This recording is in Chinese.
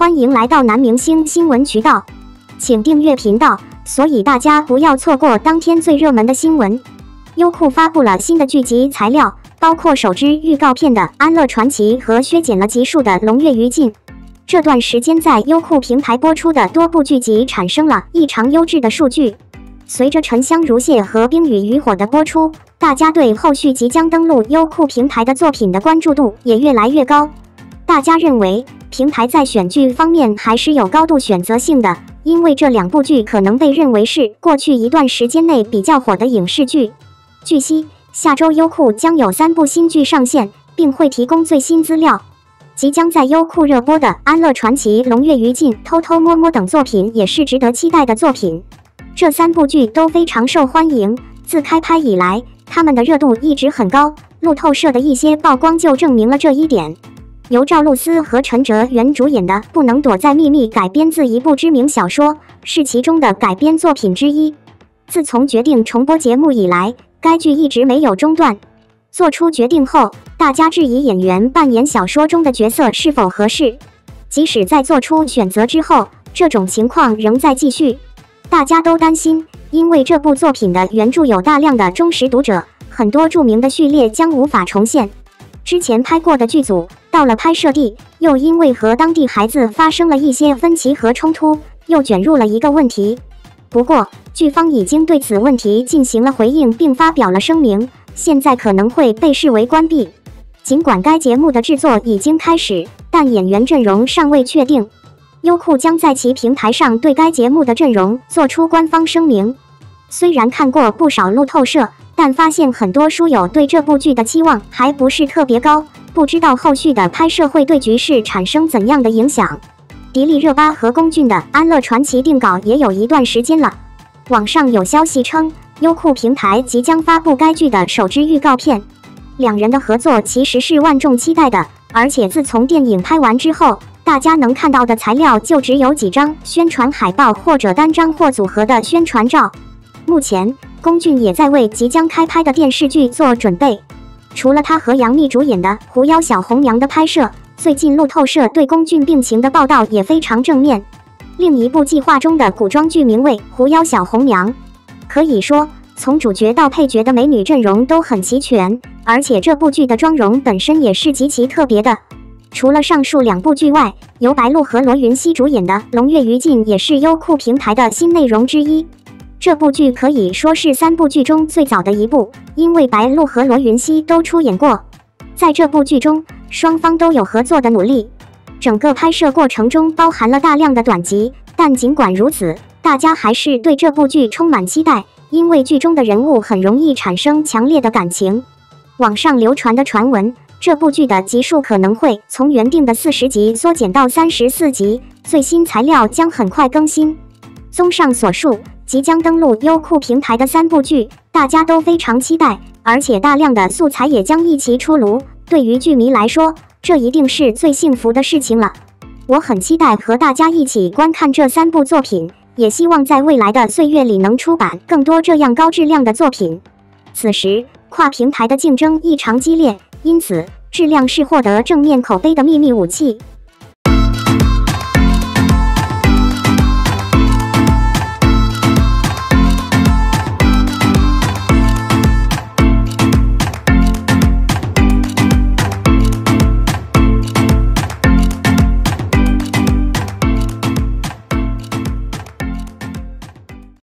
欢迎来到男明星新闻渠道，请订阅频道，所以大家不要错过当天最热门的新闻。优酷发布了新的剧集材料，包括首支预告片的《安乐传奇》和削减了集数的《龙跃于境》。这段时间在优酷平台播出的多部剧集产生了异常优质的数据。随着《沉香如屑》和《冰与渔火》的播出，大家对后续即将登陆优酷平台的作品的关注度也越来越高。大家认为，平台在选剧方面还是有高度选择性的，因为这两部剧可能被认为是过去一段时间内比较火的影视剧。据悉，下周优酷将有三部新剧上线，并会提供最新资料。即将在优酷热播的《安乐传奇》《龙跃于禁》《偷偷摸摸》等作品也是值得期待的作品。这三部剧都非常受欢迎，自开拍以来，他们的热度一直很高。路透社的一些曝光就证明了这一点。由赵露思和陈哲元主演的《不能躲在秘密》改编自一部知名小说，是其中的改编作品之一。自从决定重播节目以来，该剧一直没有中断。做出决定后，大家质疑演员扮演小说中的角色是否合适。即使在做出选择之后，这种情况仍在继续。大家都担心，因为这部作品的原著有大量的忠实读者，很多著名的序列将无法重现。之前拍过的剧组。到了拍摄地，又因为和当地孩子发生了一些分歧和冲突，又卷入了一个问题。不过，剧方已经对此问题进行了回应，并发表了声明，现在可能会被视为关闭。尽管该节目的制作已经开始，但演员阵容尚未确定。优酷将在其平台上对该节目的阵容做出官方声明。虽然看过不少路透社，但发现很多书友对这部剧的期望还不是特别高。不知道后续的拍摄会对局势产生怎样的影响。迪丽热巴和龚俊的《安乐传奇》定稿也有一段时间了。网上有消息称，优酷平台即将发布该剧的首支预告片。两人的合作其实是万众期待的，而且自从电影拍完之后，大家能看到的材料就只有几张宣传海报或者单张或组合的宣传照。目前，龚俊也在为即将开拍的电视剧做准备。除了他和杨幂主演的《狐妖小红娘》的拍摄，最近路透社对龚俊病情的报道也非常正面。另一部计划中的古装剧名为《狐妖小红娘》，可以说从主角到配角的美女阵容都很齐全，而且这部剧的妆容本身也是极其特别的。除了上述两部剧外，由白鹿和罗云熙主演的《龙跃于境》也是优酷平台的新内容之一。这部剧可以说是三部剧中最早的一部，因为白鹿和罗云熙都出演过。在这部剧中，双方都有合作的努力。整个拍摄过程中包含了大量的短集，但尽管如此，大家还是对这部剧充满期待，因为剧中的人物很容易产生强烈的感情。网上流传的传闻，这部剧的集数可能会从原定的四十集缩减到三十四集，最新材料将很快更新。综上所述。即将登陆优酷平台的三部剧，大家都非常期待，而且大量的素材也将一齐出炉。对于剧迷来说，这一定是最幸福的事情了。我很期待和大家一起观看这三部作品，也希望在未来的岁月里能出版更多这样高质量的作品。此时，跨平台的竞争异常激烈，因此质量是获得正面口碑的秘密武器。